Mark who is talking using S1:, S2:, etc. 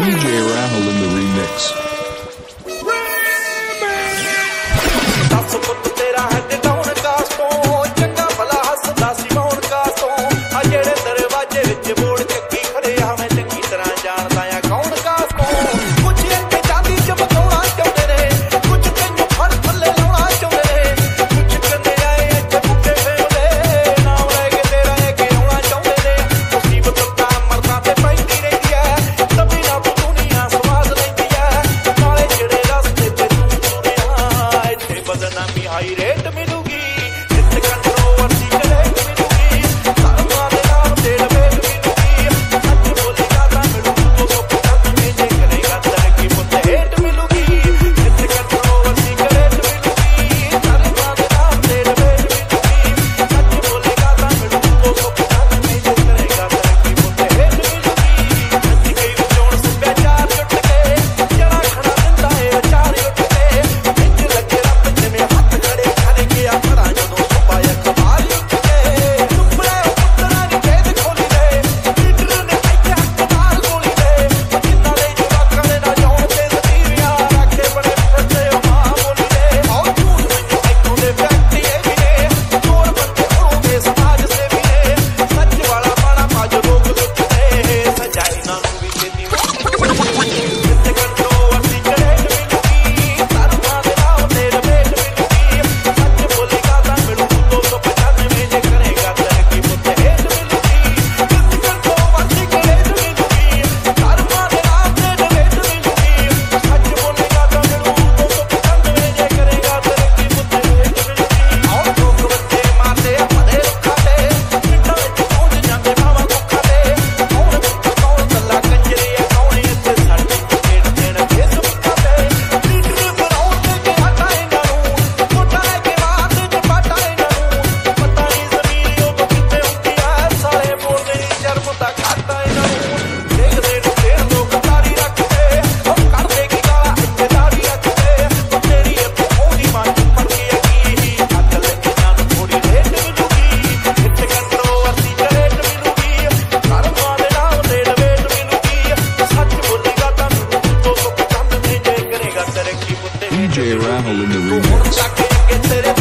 S1: DJ
S2: DJ Rahul in the room.